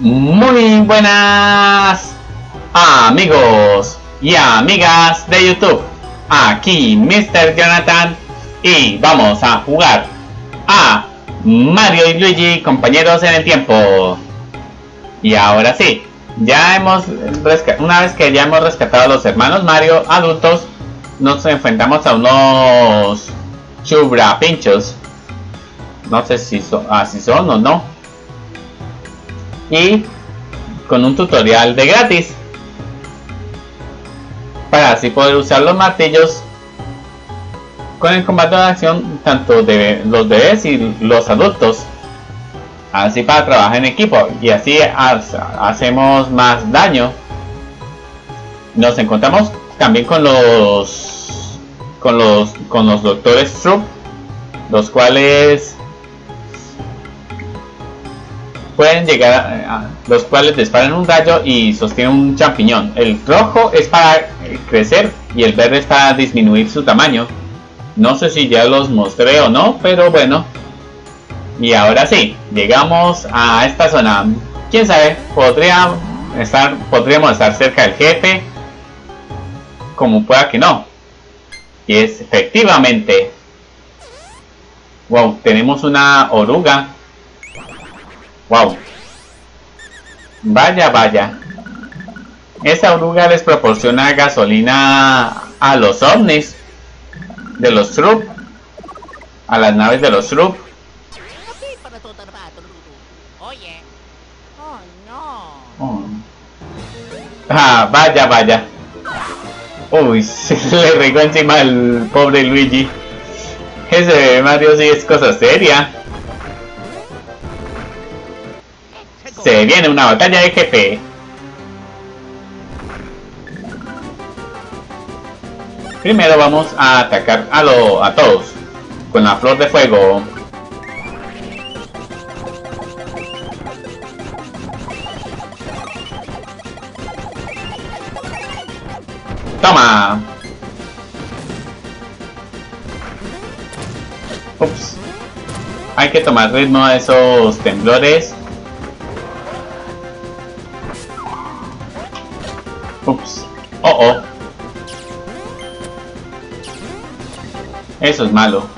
Muy buenas amigos y amigas de YouTube. Aquí Mr. Jonathan y vamos a jugar a Mario y Luigi, compañeros en el tiempo. Y ahora sí, ya hemos una vez que ya hemos rescatado a los hermanos Mario adultos, nos enfrentamos a unos chubra pinchos. No sé si son así son o no. Y con un tutorial de gratis. Para así poder usar los martillos con el combate de acción tanto de los bebés y los adultos. Así para trabajar en equipo y así hacemos más daño. Nos encontramos también con los con los con los doctores Troop, los cuales pueden llegar a, los cuales disparan un rayo y sostienen un champiñón. El rojo es para crecer y el verde es para disminuir su tamaño. No sé si ya los mostré o no, pero bueno. Y ahora sí, llegamos a esta zona. Quién sabe, podría estar, podríamos estar cerca del jefe, como pueda que no. Y es efectivamente. Wow, tenemos una oruga. Wow. Vaya, vaya. Esa oruga les proporciona gasolina a los ovnis de los Troop, a las naves de los Troop. Oh. Oh. Ah, vaya, vaya. Uy, se le regó encima al pobre Luigi. Ese Mario sí es cosa seria. Se viene una batalla de jefe. Primero vamos a atacar a, lo, a todos con la flor de fuego. Toma. Ups. Hay que tomar ritmo a esos temblores. Ups. Oh, oh. Eso es malo.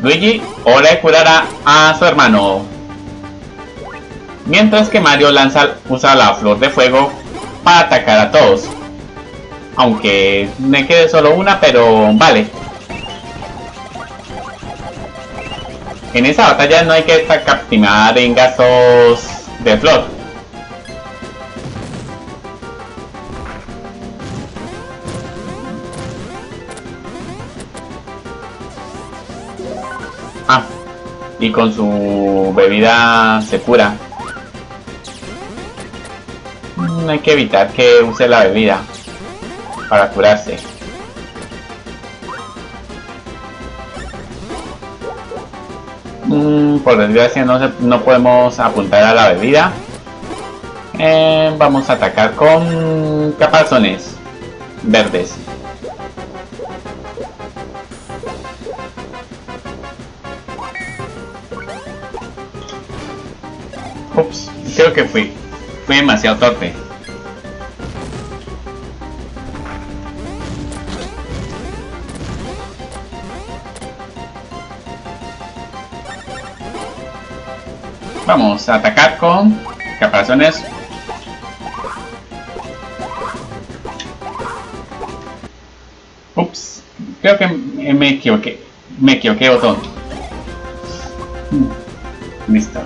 Luigi ahora de curar a, su hermano. Mientras que Mario lanza, usa la flor de fuego para atacar a todos. Aunque me quede solo una, pero vale. En esa batalla no hay que captivar en gastos de flor. Ah, y con su bebida se cura. Mm, hay que evitar que use la bebida para curarse. Por desgracia no, no podemos apuntar a la bebida. Eh, vamos a atacar con capazones verdes. Ups, creo que fui. Fui demasiado torpe. Vamos a atacar con caparazones. Ups, creo que me equivoqué. Me equivoqué botón. Listo.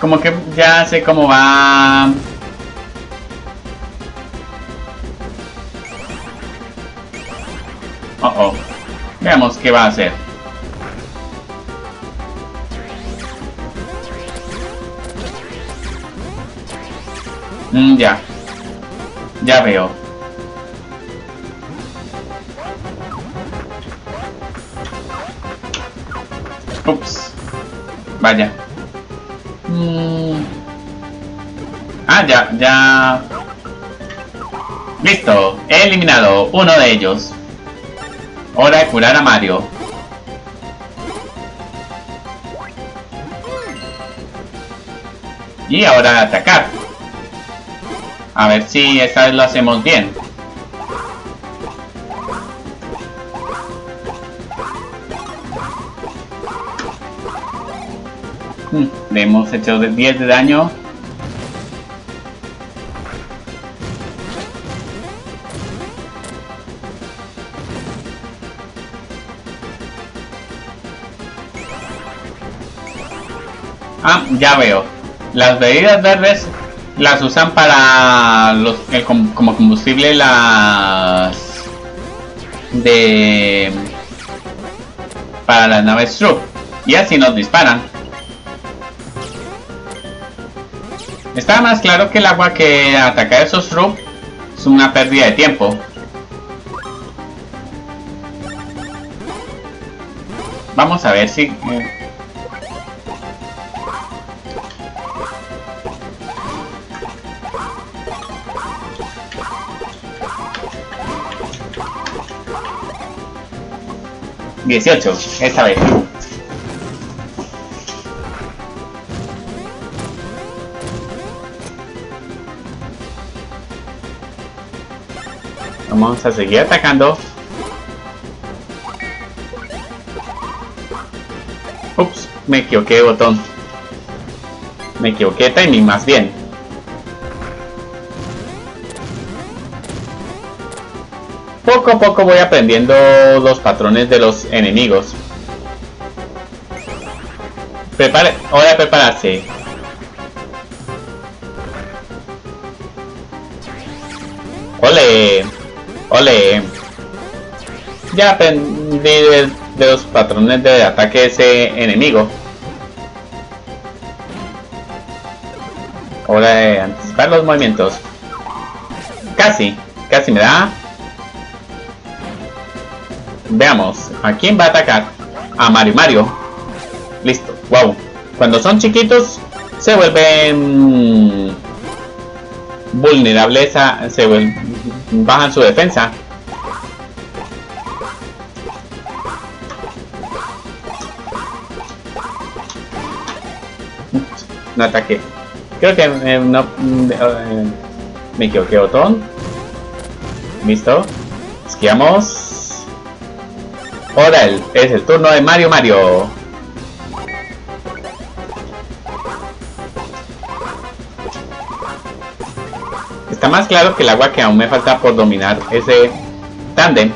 Como que ya sé cómo va Oh, oh. Veamos qué va a hacer. Mm, ya. Ya veo. Ups. Vaya. Mm. Ah, ya, ya. Listo, he eliminado uno de ellos. Hora de curar a Mario. Y ahora atacar. A ver si esta vez lo hacemos bien. Hmm, le hemos hecho 10 de daño. Ya veo. Las bebidas verdes las usan para los como combustible las de para las naves Troop y así nos disparan. Está más claro que el agua que ataca esos Troop es una pérdida de tiempo. Vamos a ver si eh, 18, esta vez. Vamos a seguir atacando. Ups, me equivoqué de botón. Me equivoqué de timing más bien. Poco a poco voy aprendiendo los patrones de los enemigos. Prepare, hora de prepararse. Ole, ole. Ya aprendí de, los patrones de ataque de ese enemigo. Hora de anticipar los movimientos. Casi, casi me da. Veamos, ¿a quién va a atacar? A Mario Mario. Listo, wow. Cuando son chiquitos se vuelven vulnerables a... se vuelven, bajan su defensa. No ataque. Creo que eh, no... Eh, me equivoqué botón. Listo. Esquiamos. Ahora es el turno de Mario Mario. Está más claro que el agua que aún me falta por dominar ese tándem.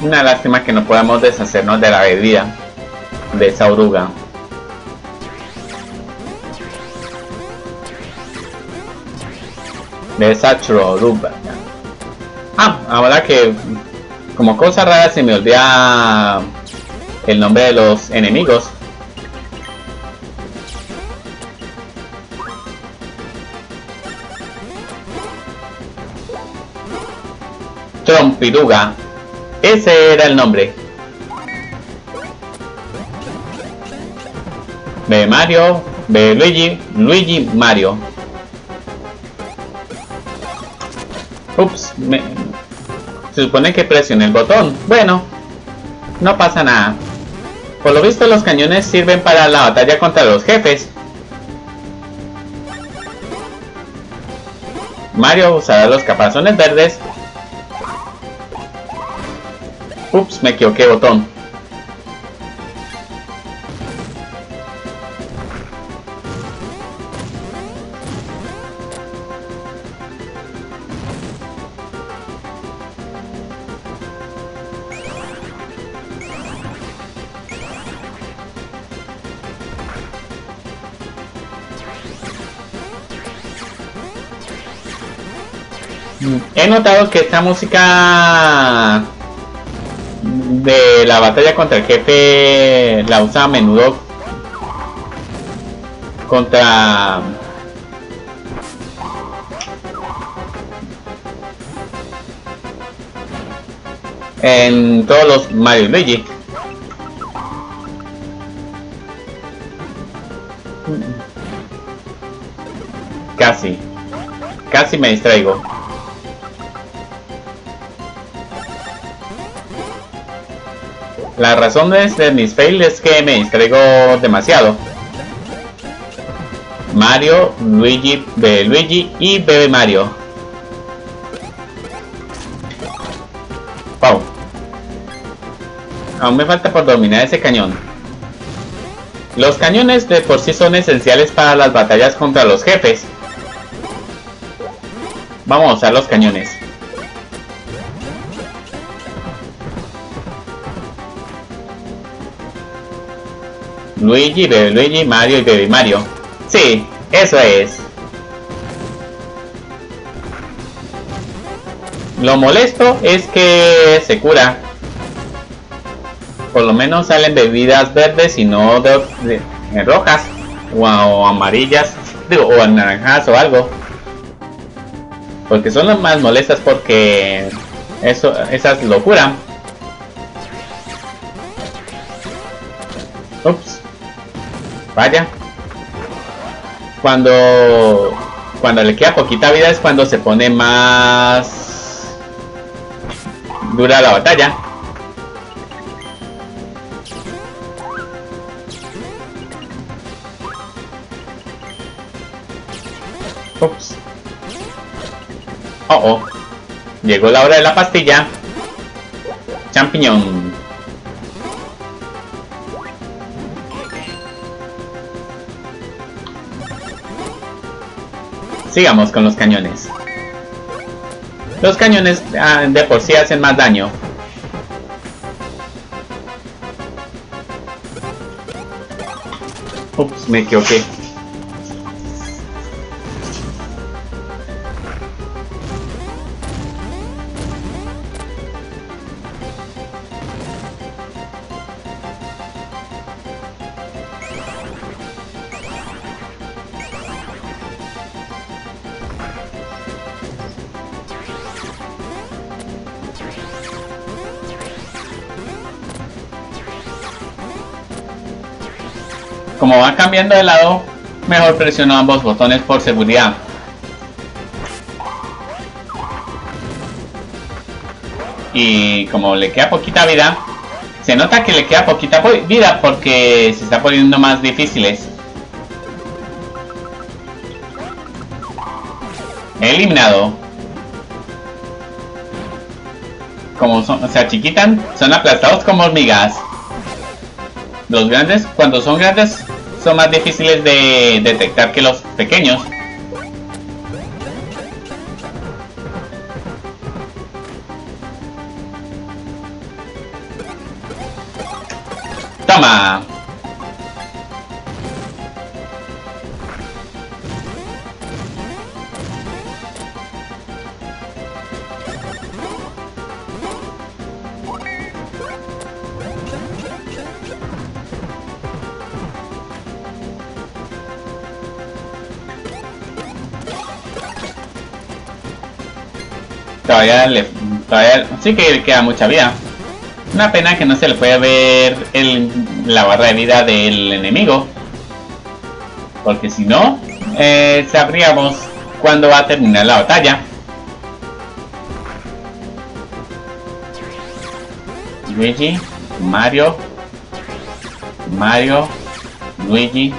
Una lástima que no podamos deshacernos de la bebida de esa oruga. De esa oruga. Ah, ahora que como cosa rara se me olvida el nombre de los enemigos. Trompiruga. Ese era el nombre. B Mario, B Luigi, Luigi Mario. Ups, se supone que presioné el botón. Bueno, no pasa nada. Por lo visto los cañones sirven para la batalla contra los jefes. Mario usará los capazones verdes. Ups, me equivoqué botón. He notado que esta música de la batalla contra el jefe la usa a menudo contra en todos los Mario Luigi. Casi. Casi me distraigo. La razón de mis fails es que me distraigo demasiado. Mario, Luigi, Bebe Luigi y Bebe Mario. Wow. Aún me falta por dominar ese cañón. Los cañones de por sí son esenciales para las batallas contra los jefes. Vamos a los cañones. Luigi, Bebe Luigi, Mario y Bebe Mario. Sí, eso es. Lo molesto es que se cura. Por lo menos salen bebidas verdes y no de, rojas o, amarillas o naranjas o algo. Porque son las más molestas porque eso, esas lo curan. Ups. Vaya. Cuando cuando le queda poquita vida es cuando se pone más dura la batalla. Ups. Oh, oh. Llegó la hora de la pastilla. Champiñón. Sigamos con los cañones. Los cañones ah, de por sí hacen más daño. Ups, me equivoqué. Como va cambiando de lado, mejor presiono ambos botones por seguridad. Y como le queda poquita vida, se nota que le queda poquita vida porque se está poniendo más difíciles. Eliminado. Como son, se achiquitan, son aplastados como hormigas. Los grandes, cuando son grandes, son más difíciles de detectar que los pequeños. ¡Toma! Todavía le... Todavía... Sí que queda mucha vida. Una pena que no se le puede ver el, la barra de vida del enemigo. Porque si no, eh, sabríamos cuándo va a terminar la batalla. Luigi, Mario, Mario, Luigi,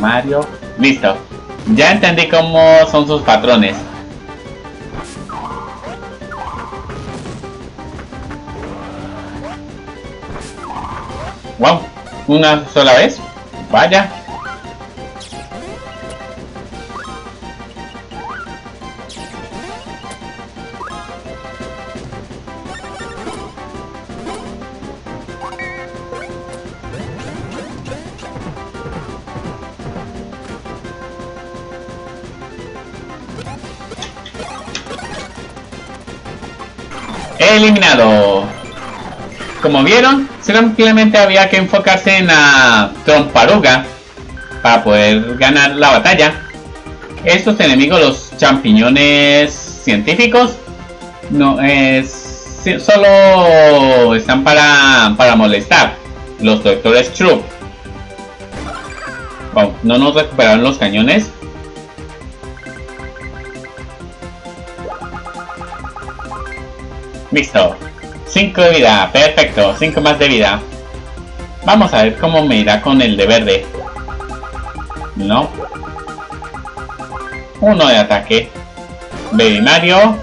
Mario, listo. Ya entendí cómo son sus patrones. Wow, una sola vez. Vaya. Eliminado. Como vieron, simplemente había que enfocarse en la tromparuga para poder ganar la batalla. Estos enemigos, los champiñones científicos, no es solo están para, para molestar. Los doctores Troop. Oh, ¿No nos recuperaron los cañones? Listo. 5 de vida. Perfecto. 5 más de vida. Vamos a ver cómo me irá con el de verde. No. Uno de ataque. Baby Mario.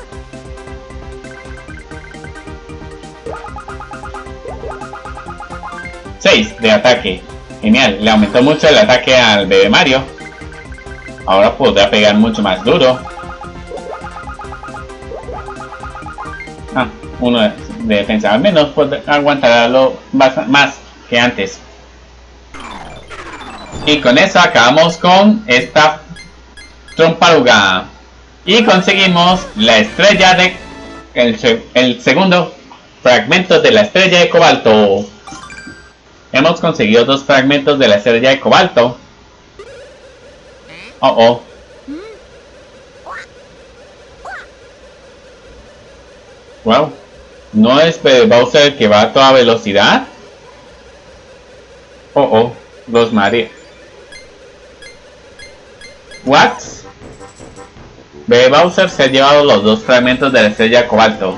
Seis de ataque. Genial. Le aumentó mucho el ataque al bebé Mario. Ahora podrá pegar mucho más duro. Ah, uno de defensa. Al menos aguantará lo más que antes. Y con eso acabamos con esta tromparuga. Y conseguimos la estrella de... El, el segundo fragmento de la estrella de cobalto. Hemos conseguido dos fragmentos de la estrella de cobalto. Oh, oh. Wow. ¿No es Bowser que va a toda velocidad? Oh, oh. Los. What? B. Bowser se ha llevado los dos fragmentos de la estrella cobalto.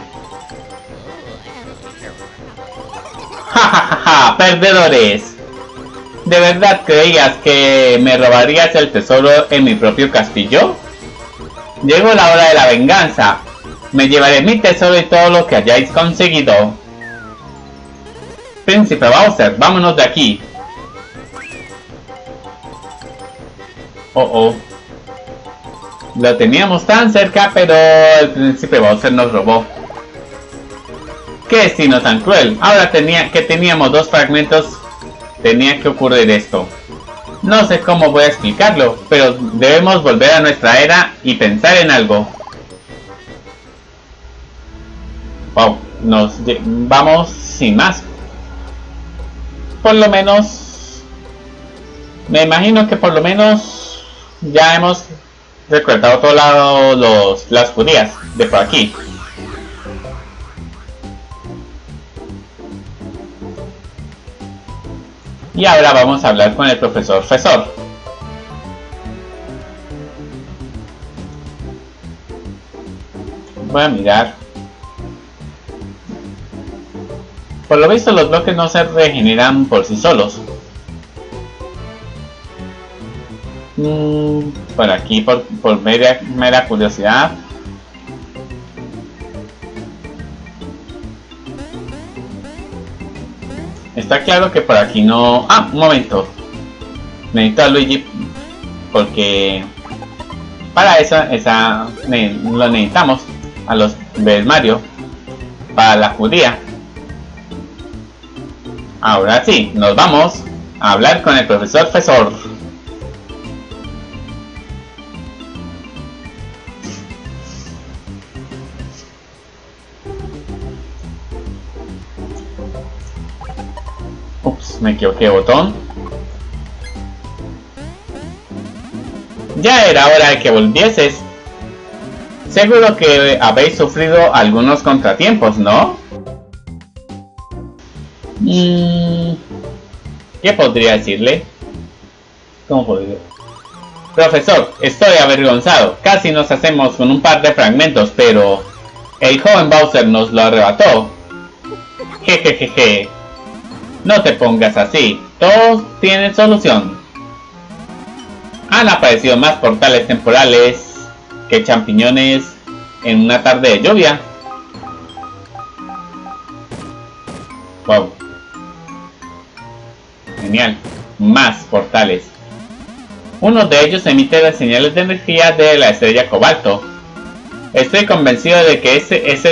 ¡Ja, perdedores ¿De verdad creías que me robarías el tesoro en mi propio castillo? Llegó la hora de la venganza. Me llevaré mi tesoro y todo lo que hayáis conseguido. Príncipe Bowser, vámonos de aquí. Oh, oh. Lo teníamos tan cerca, pero el príncipe Bowser nos robó. ¡Qué destino tan cruel! Ahora tenía que teníamos dos fragmentos, tenía que ocurrir esto. No sé cómo voy a explicarlo, pero debemos volver a nuestra era y pensar en algo. Wow, nos vamos sin más. Por lo menos, me imagino que por lo menos ya hemos recortado todas los, las judías de por aquí. Y ahora vamos a hablar con el profesor Fesor. Voy a mirar. Por lo visto los bloques no se regeneran por sí solos. Mm, por aquí, por, por mera, curiosidad, Está claro que por aquí no... Ah, un momento. Necesito a Luigi porque para eso esa, lo necesitamos a los del Mario para la judía. Ahora sí, nos vamos a hablar con el profesor Fesor. me equivoqué botón. Ya era hora de que volvieses. Seguro que habéis sufrido algunos contratiempos, ¿no? Mm, ¿Qué podría decirle? ¿Cómo podría? Profesor, estoy avergonzado. Casi nos hacemos con un par de fragmentos, pero el joven Bowser nos lo arrebató. Jejejeje. No te pongas así, todos tienen solución. Han aparecido más portales temporales que champiñones en una tarde de lluvia. Wow. Más portales. Uno de ellos emite las señales de energía de la estrella cobalto. Estoy convencido de que ese, es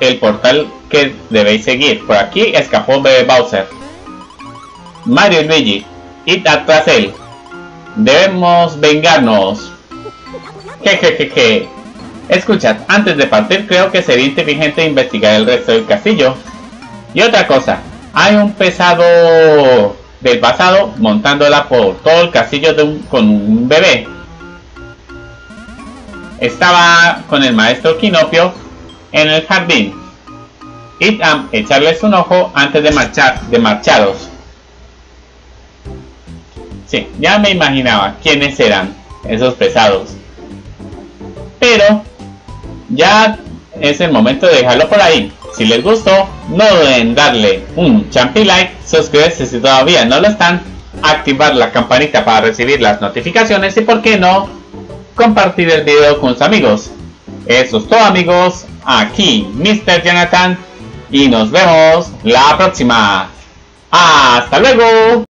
el portal que debéis seguir. Por aquí escapó Bebé Bowser. Mario y Luigi, id atrás él. Debemos vengarnos. Jejejeje. Escuchad, antes de partir creo que sería inteligente investigar el resto del castillo. Y otra cosa, hay un pesado del pasado montándola por todo el castillo de un, con un bebé. Estaba con el maestro Quinopio en el jardín. id a echarles un ojo antes de marchar, de marcharos. Sí, ya me imaginaba quiénes eran esos pesados. Pero ya es el momento de dejarlo por ahí. Si les gustó, no duden en darle un champi like, suscribirse si todavía no lo están, activar la campanita para recibir las notificaciones y por qué no, compartir el video con sus amigos. Eso es todo amigos, aquí Mr. Jonathan y nos vemos la próxima. ¡Hasta luego!